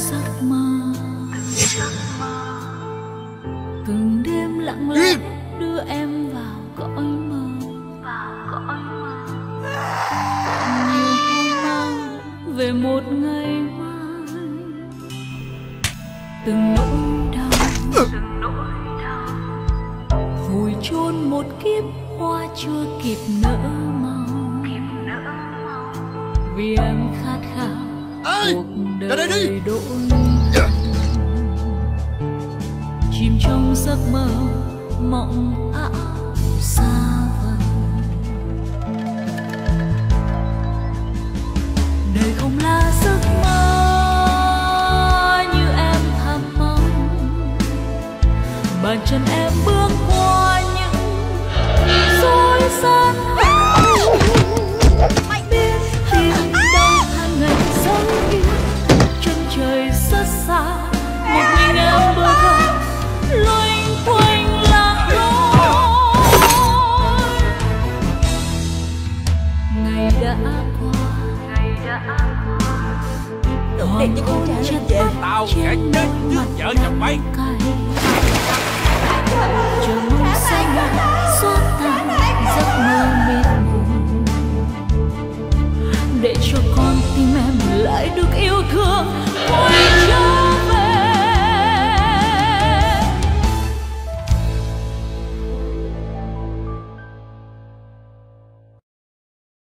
giấc mơ. Từng đêm lặng lẽ đưa em vào cõi mơ. Nhiều hoang mang về một ngày mai. Từng nỗi đau. Vùi chôn một kiếp hoa chưa kịp nở màu vì em khát khao Ê, ra đây đi. đổi chìm trong giấc mơ mộng ảo xa vời. Đời không là giấc mơ như em thầm mong. Bàn chân em bước qua Đừng để cho con trai về Tao sẽ chết trước vợ chồng mày. Để cho con tim em lại được yêu thương. Ôi